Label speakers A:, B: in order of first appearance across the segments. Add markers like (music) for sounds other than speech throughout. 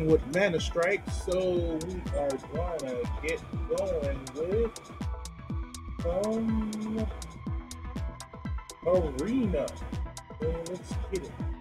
A: with Mana Strike, so we are gonna get going with um Arena. So let's get it.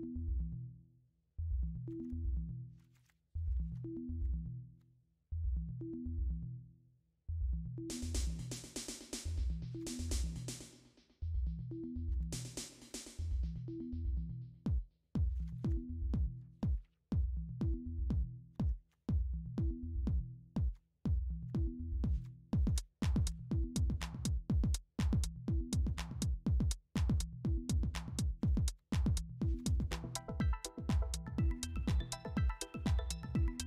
A: Thank you.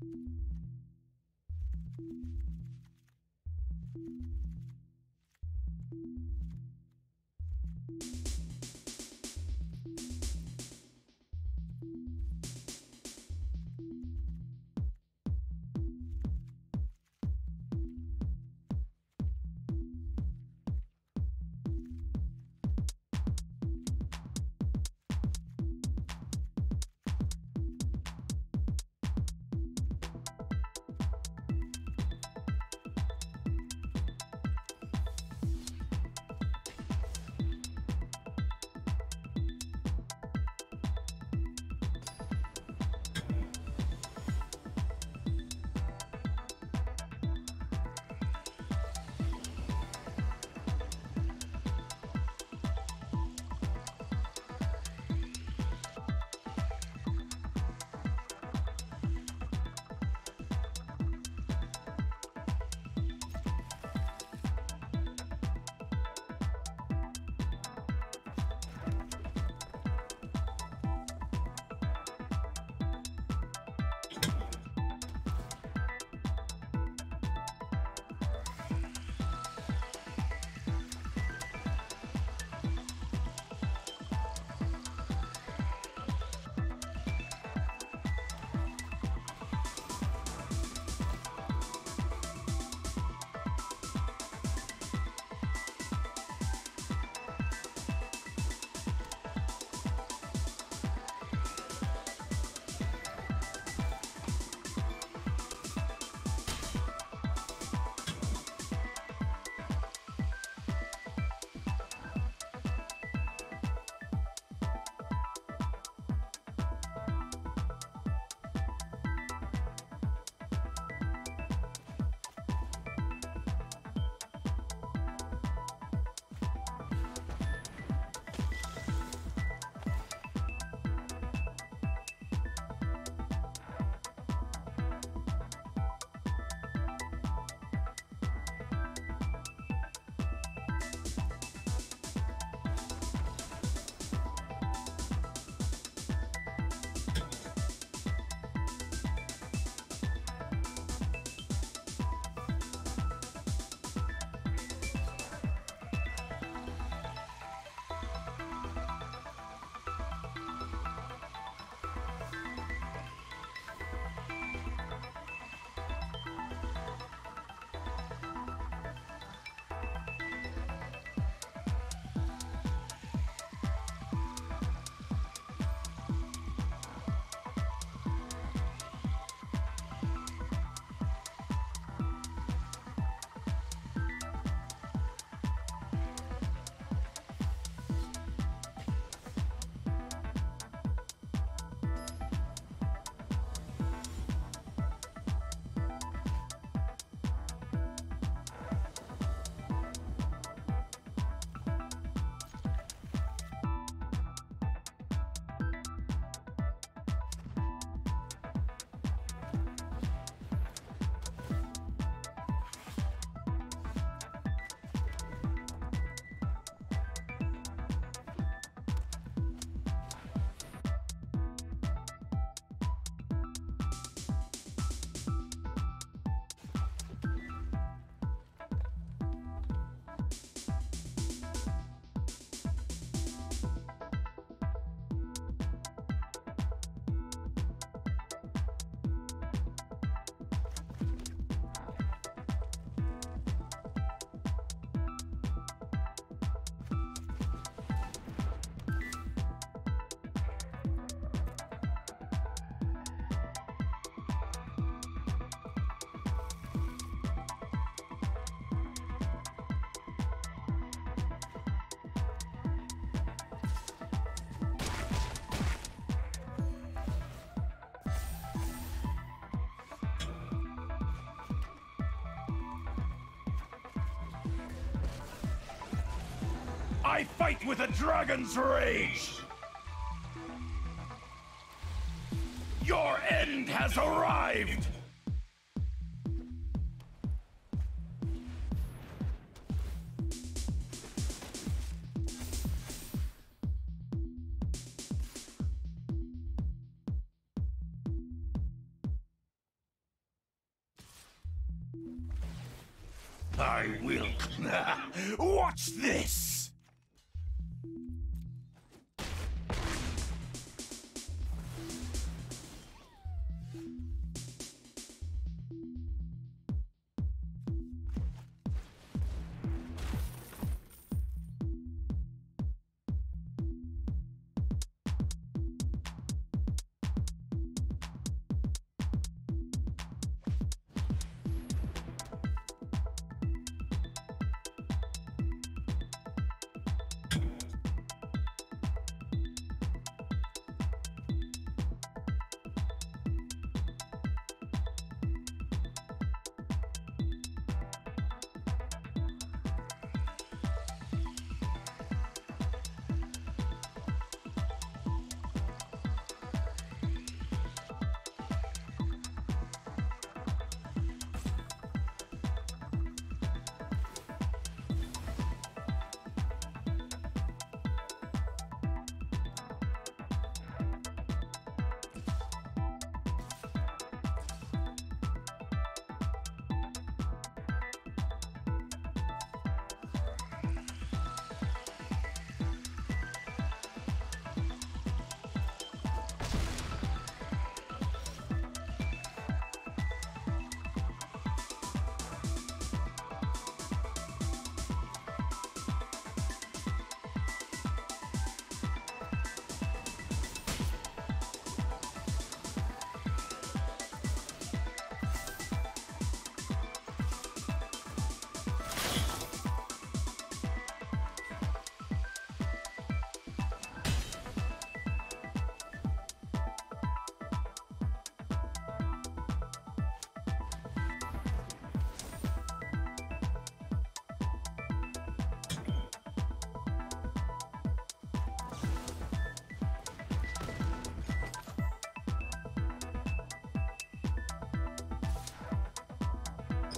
A: Thank you.
B: I fight with a dragon's rage! Your end has arrived! I will. (laughs) Watch this!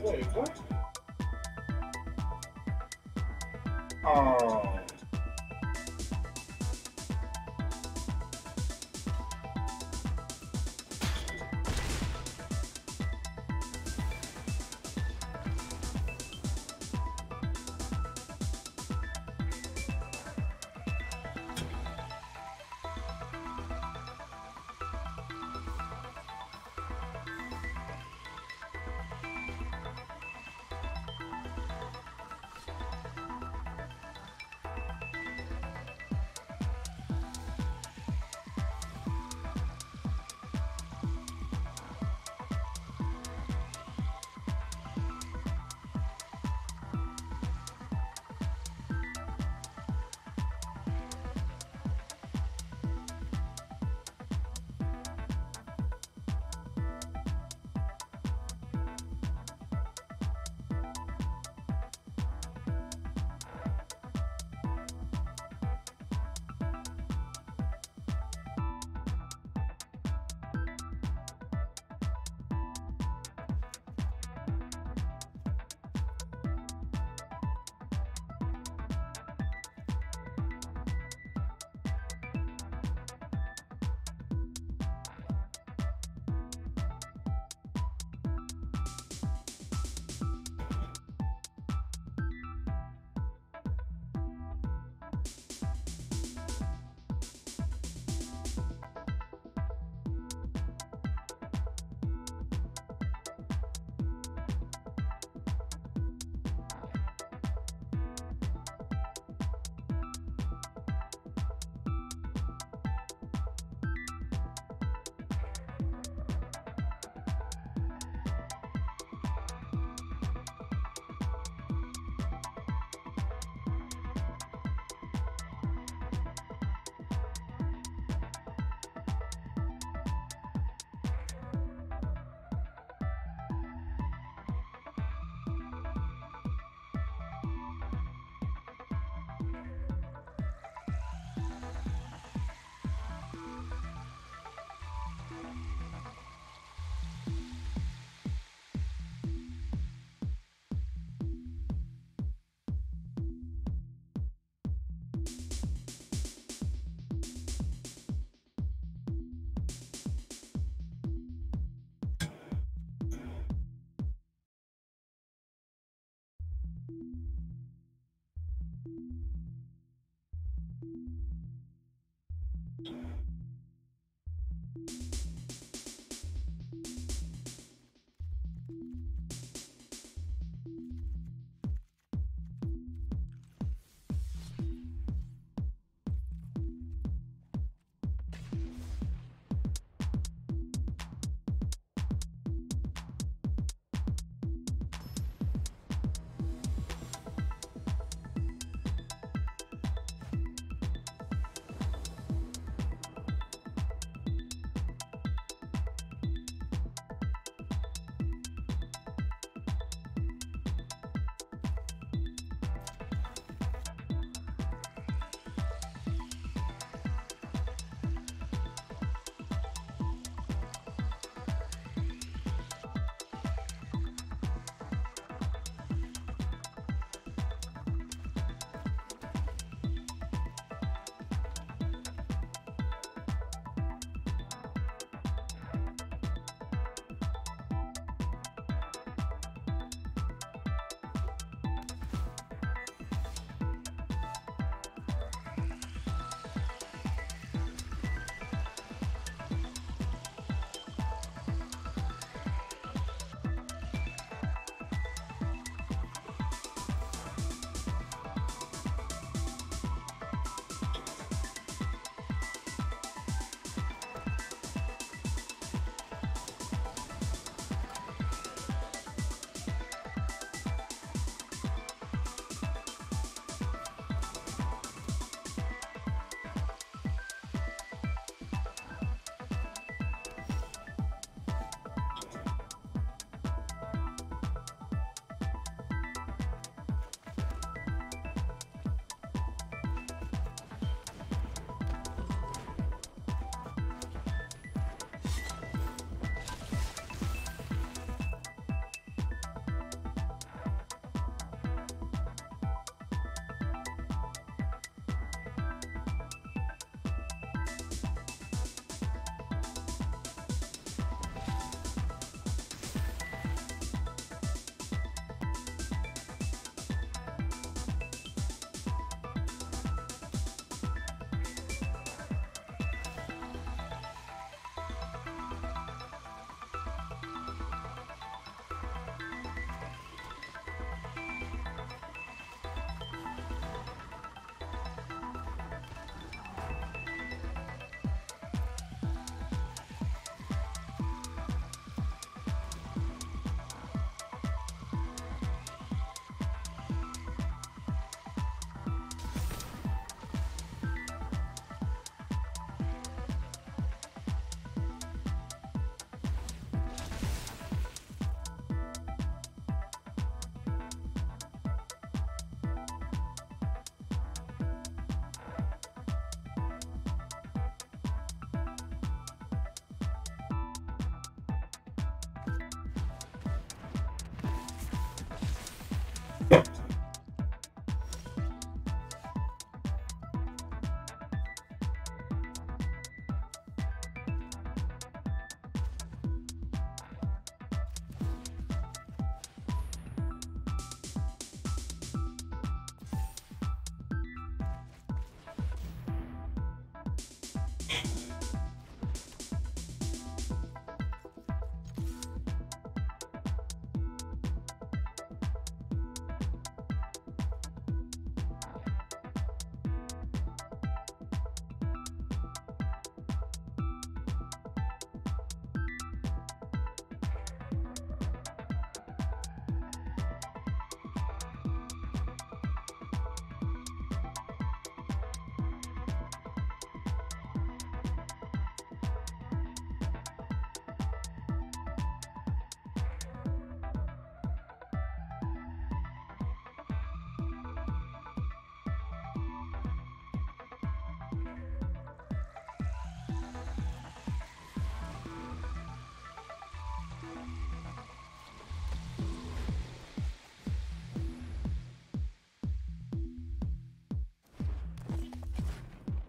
A: Wait, what? Oh.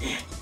A: えっ?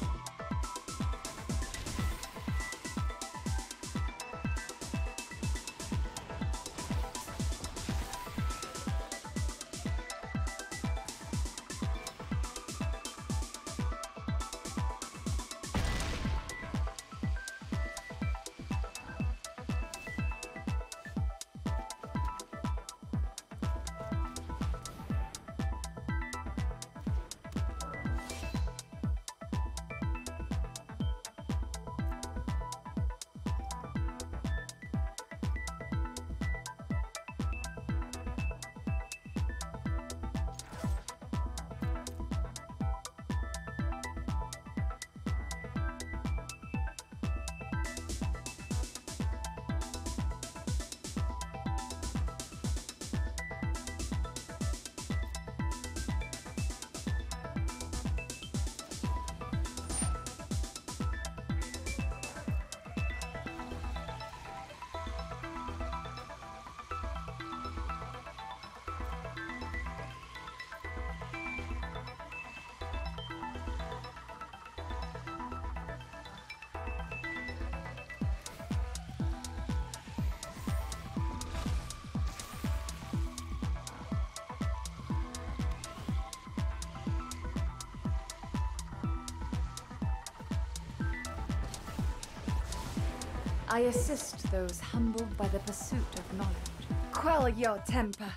C: I assist those humbled by the pursuit of knowledge. Quell your temper.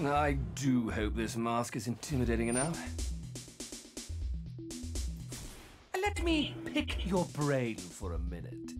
D: I do hope this mask is intimidating enough. Let me pick your brain for a minute.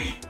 D: Hey.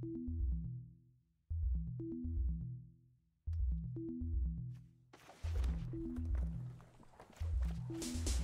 D: Thank you.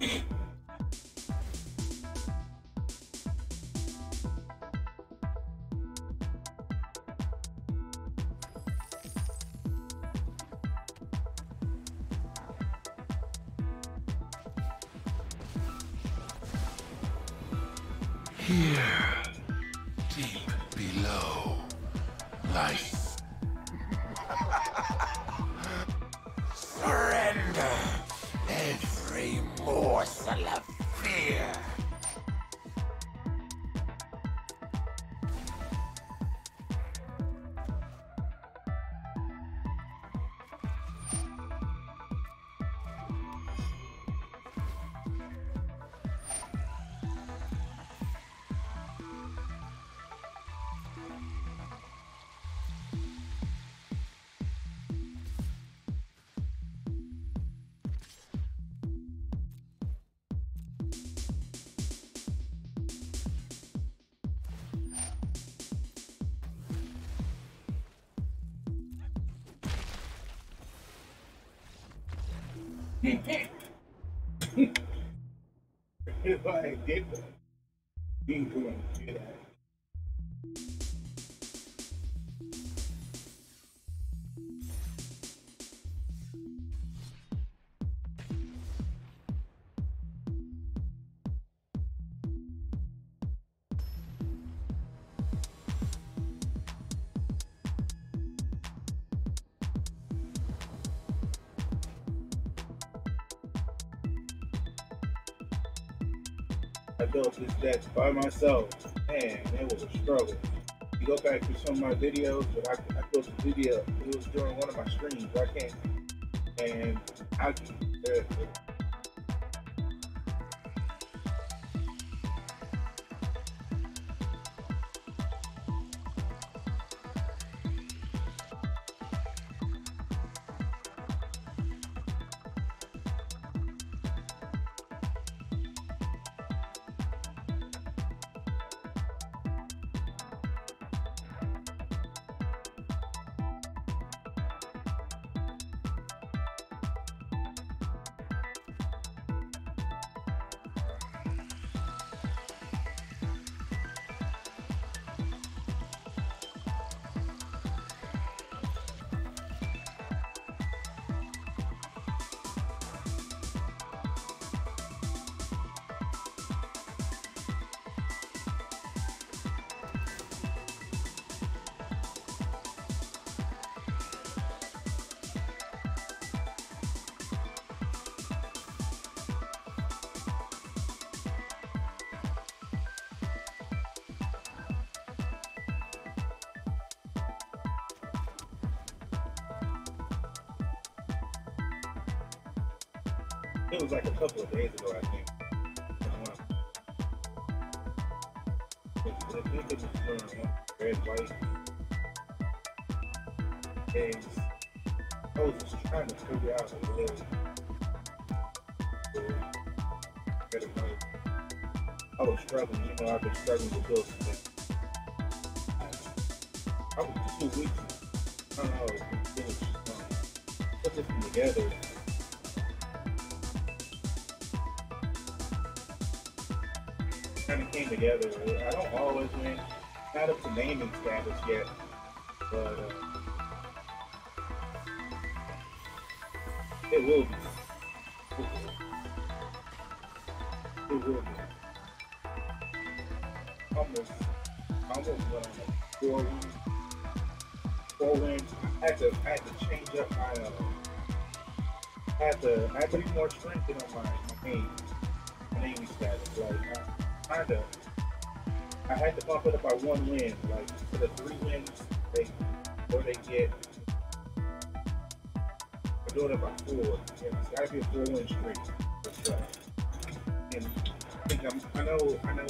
B: Here, deep below, life.
A: if like, they ain't doing shit built this deck by myself. Man, it was a struggle. You go back to some of my videos, but I, I built a video. It was during one of my streams. I can't. And I, uh, it was like a couple of days ago, I think. I think it was during red, white. And I was just trying to figure out a way to. I was struggling, you know, I've been struggling with bills since probably two weeks. I don't know, finish um, put this together. Together. I don't always win, not up to naming status yet, but uh, it will be. It will. It will be. Almost, almost what like, four wins. Four wins. I had to, I had to change up my, uh, I had to, I had to be more strengthened on my, my name, one win. Like, for the three wins, they, or they get, we're doing it by four. Yeah, it's gotta be a four win streak. That's right. And I think I'm, I know, I know.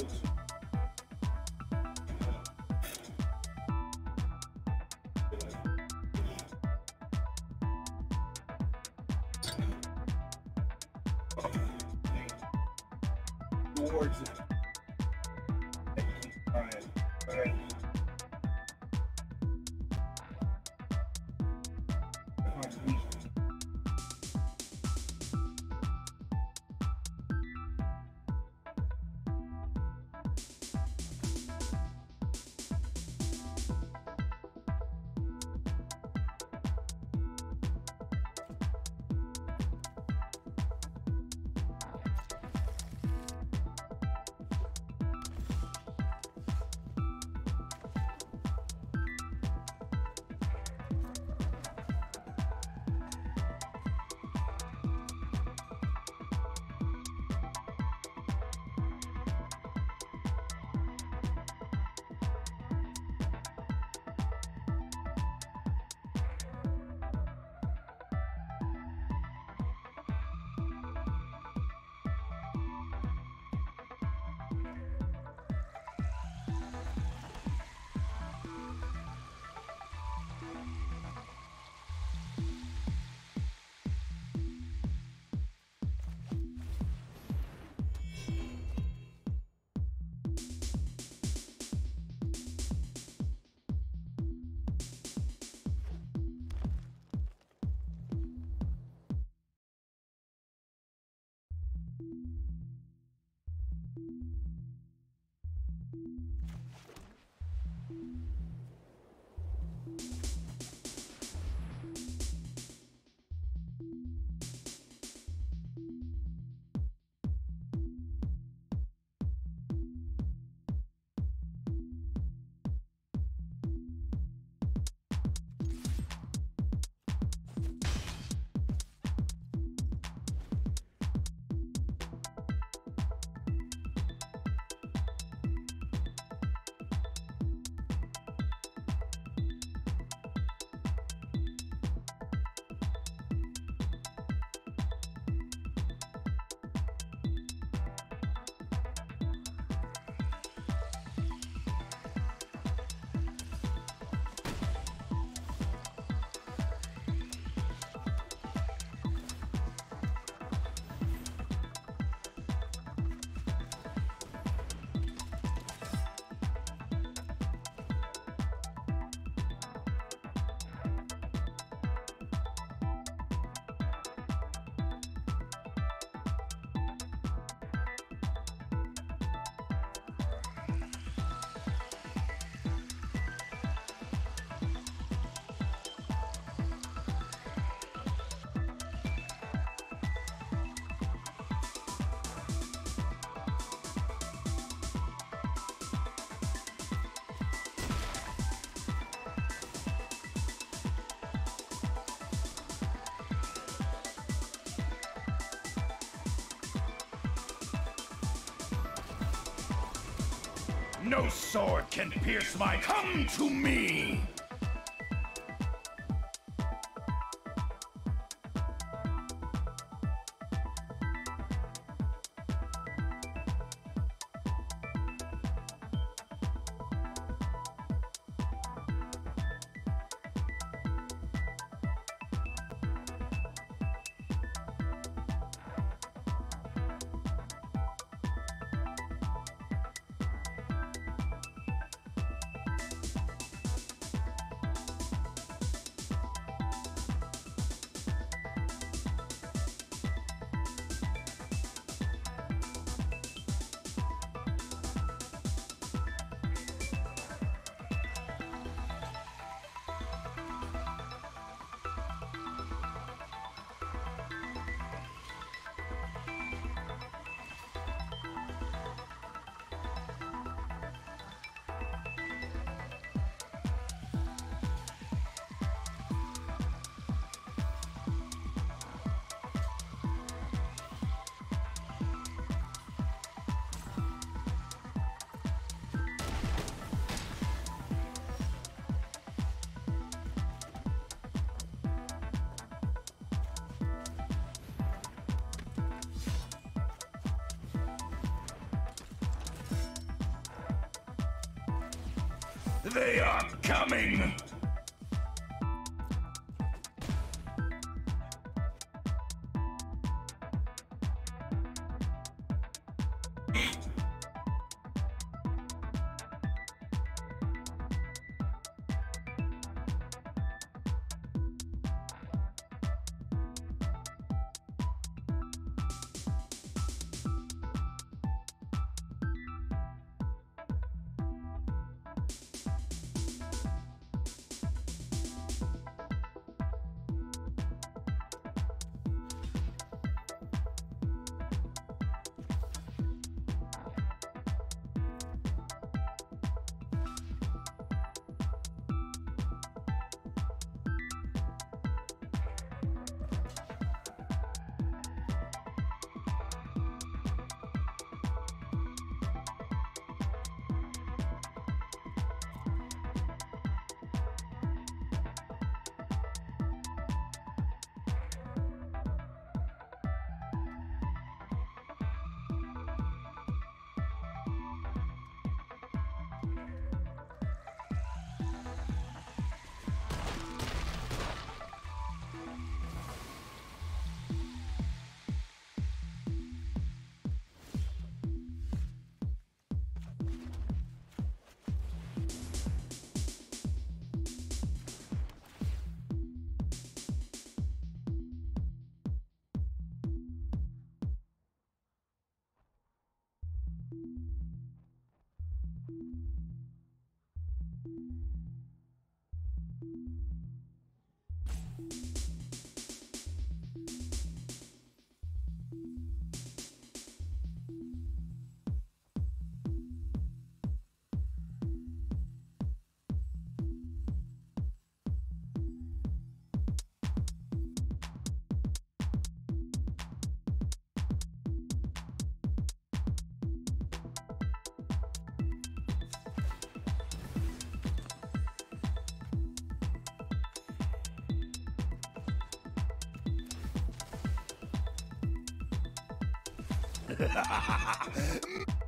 B: No sword can pierce my. Come to me! They are coming! Ha ha ha ha!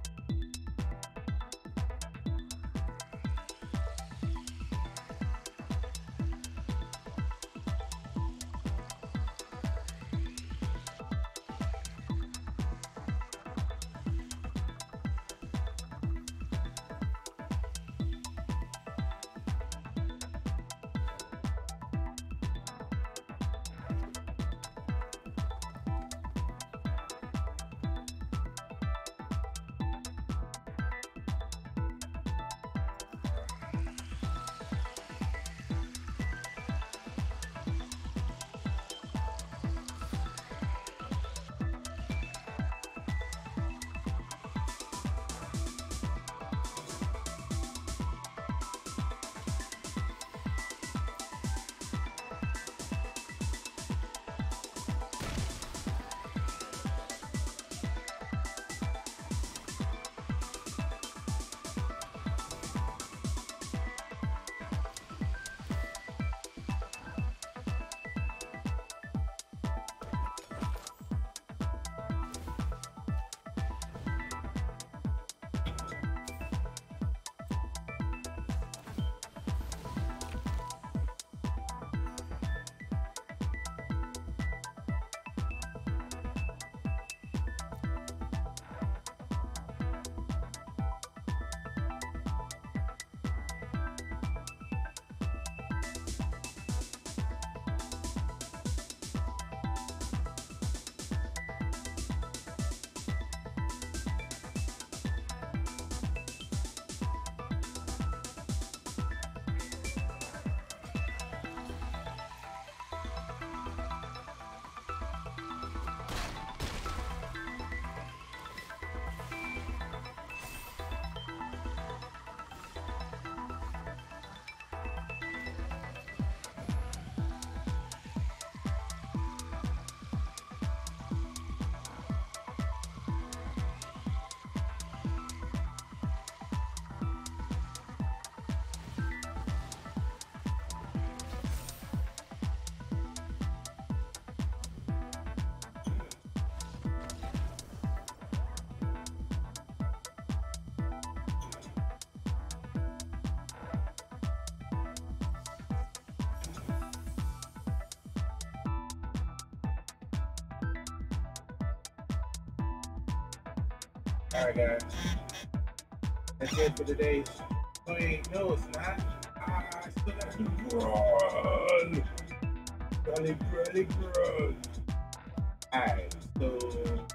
A: All right, guys. That's it for today. Wait, no, it's not. Ah, I still got to run. Run, run, run. All right, so.